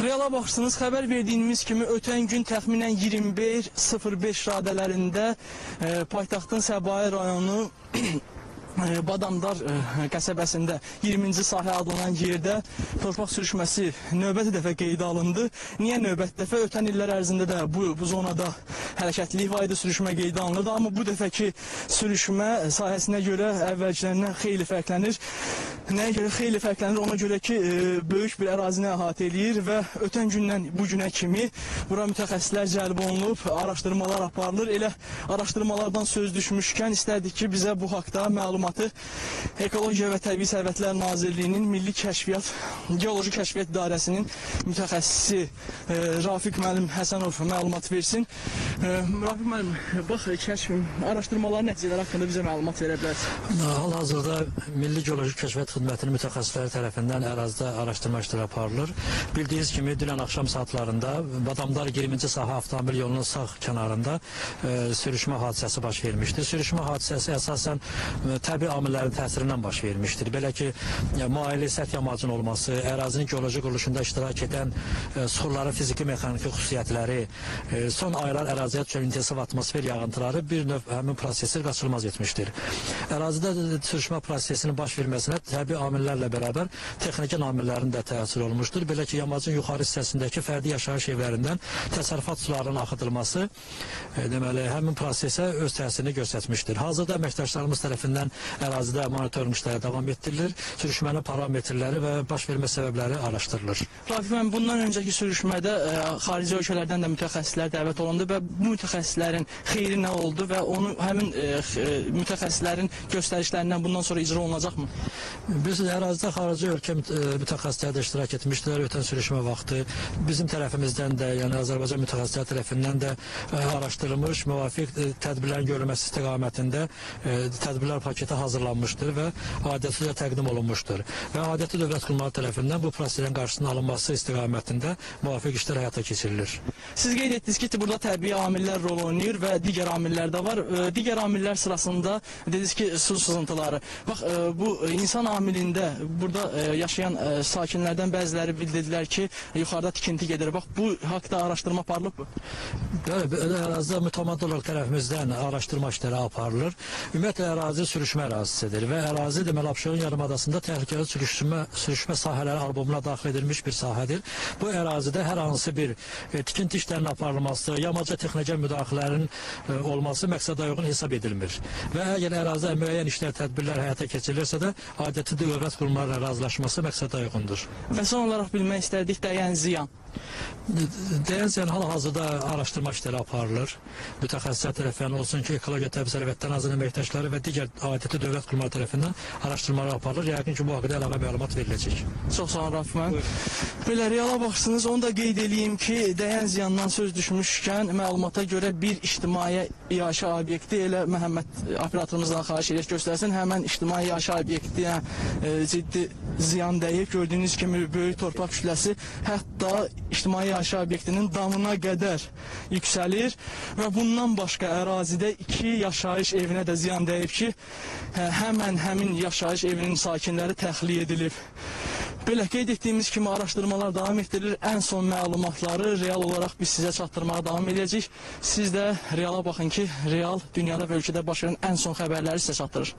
Reala baxırsınız, xəbər verdiyimiz kimi ötən gün təxminən 21:05 radələrində e, paytaxtın Səbail rayonu Badamdar e, qəsəbəsində 20-ci sahə adlanan yerdə torpaq sürüşməsi növbəti dəfə qeydə alındı. Niyə növbəti dəfə? Ötən illər ərzində də bu, bu zonada hərəkətlilik var idi, sürüşmə qeydə alınırdı. Amma bu dəfəki sürüşmə sahəsinə görə əvvəlkilərindən xeyli fərqlənir. Nəyə görə xeyli fərqlənir? Ona görə ki, e, böyük bir ərazini əhatə eləyir və ötən gündən bu günə kimi bura mütəxəssislər cəlb olunub, araşdırmalar aparılır. Elə araşdırmalardan söz düşmüşkən istərdik ki, bizə bu haqda məlumatı Ekologiya və Təbii Sərvətlər Nazirliyinin Milli Kəşfiyyat Geoloji Kəşfiyyat İdarəsinin mütəxəssisi e, Rafiq müəllim Həsənov məlumat versin. Rafiq müəllim, bax kəşf araşdırmaların nəticələri haqqında bizə məlumat verə bilərsiniz. Hal-hazırda Milli Geoloji Kəşfiyyat Xidmətinin mütəxəssisləri tərəfindən ərazidə araşdırma işləri aparılır. Bildiyiniz kimi dünən axşam saatlarında Badamdar 20-ci sahə avtomobil yolunun sağ kənarında e, sürüşmə hadisəsi baş vermişdir. Sürüşmə hadisəsi əsasən e, təbii amillərin təsirindən baş vermişdir. Belə ki, e, maili səth yamacın olması, ərazinin geoloji quruluşunda iştirak edən e, suxurların fiziki mexaniki xüsusiyyətləri, e, son aylar əraziyə düşən intensiv atmosfer yağıntıları bir növ həmin prosesi qaçılmaz etmişdir. Ərazidə sürüşmə prosesinin baş verməsinə təbii amillərlə bərabər texniki amillərin də təsiri olmuşdur. Belə ki, yamacın yuxarı hissəsindəki fərdi yaşayış evlərindən təsərrüfat sularının axıdılması e, deməli həmin prosesə öz təsirini göstərmişdir. Hazırda əməkdaşlarımız tərəfindən ərazidə monitorinq işləri davam etdirilir. Sürüşmənin parametrləri və baş vermə səbəbləri araşdırılır. Rafiq müəllim, bundan öncəki sürüşmədə e, xarici ölkələrdən də mütəxəssislər dəvət olundu və bu mütəxəssislərin xeyri nə oldu və onu həmin e, e, mütəxəssislərin göstərişlərindən bundan sonra icra olunacaqmı? Biz ərazidə xarici ölkə e, mütəxəssisləri də iştirak etmişdilər ötən sürüşmə vaxtı. Bizim tərəfimizdən də, yəni Azərbaycan mütəxəssislər tərəfindən də e, araşdırılmış, müvafiq e, tədbirlərin görülməsi istiqamətində e, tədbirlər paketi hazırlanmışdır və adəti də təqdim olunmuşdur. Və adəti dövlət qurumları tərəfindən bu proseslərin qarşısının alınması istiqamətində müvafiq işlər həyata keçirilir. Siz qeyd etdiniz ki, burada təbii amillər rol oynayır və digər amillər də var. E, Digər amillər sırasında dediniz ki, su sızıntıları. Bax, e, bu insan amilində burada e, yaşayan e, sakinlərdən bəziləri bildirdilər ki, yuxarıda tikinti gedir. Bax, bu haqda araşdırma aparılıbmı? Bəli, belə ərazidə mütəmadi olaraq tərəfimizdən araşdırma işləri aparılır. Ümumiyyətlə ərazi sürüşmə ərazisidir və ərazi deməli Abşeron yarımadasında təhlükəli sürüşmə sürüşmə sahələri albomuna daxil edilmiş bir sahədir. Bu ərazidə hər hansı bir e, tikinti işlərinin aparılması, yamaca texniki müdaxilənin e, olması məqsədə uyğun hesab edilmir. Və əgər ərazidə müəyyən işlər, tədbirlər həyata keçirilirsə də adəti dövlət qurumları ilə razılaşması məqsədə uyğundur. Və son olaraq bilmək istərdik dəyən ziyan. Deyəsən hal-hazırda araşdırma işləri aparılır. Mütəxəssislər tərəfindən olsun ki, Ekologiya Təbii Sərvətlər Nazirliyinin əməkdaşları və digər adəti dövlət qurumları tərəfindən araşdırmalar aparılır. Yəqin ki, bu haqqda əlavə məlumat veriləcək. Çox sağ olun müəllim. Belə reala baxsınız, onu da qeyd eləyim ki, dəyən ziyandan söz düşmüşkən məlumata görə bir ictimai yaşa obyekti elə Məhəmməd operatorumuzdan xahiş edirik göstərsin. Həmin ictimai yaşa obyektinə e, ciddi ziyan dəyib. Gördüyünüz kimi böyük torpaq kütləsi hətta ictimai yaşa obyektinin damına qədər yüksəlir və bundan başqa ərazidə iki yaşayış evinə də ziyan dəyib ki, hə, həmən həmin yaşayış evinin sakinləri təxliyə edilib. Belə qeyd etdiyimiz kimi araşdırmalar davam etdirilir. Ən son məlumatları real olaraq biz sizə çatdırmağa davam edəcəyik. Siz də reala baxın ki, real dünyada və ölkədə baş verən ən son xəbərləri sizə çatdırır.